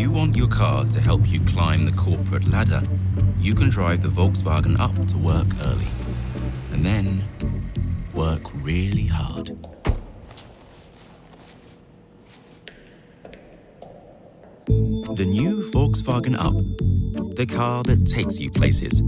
You want your car to help you climb the corporate ladder, you can drive the Volkswagen up to work early. And then work really hard. The new Volkswagen Up. The car that takes you places.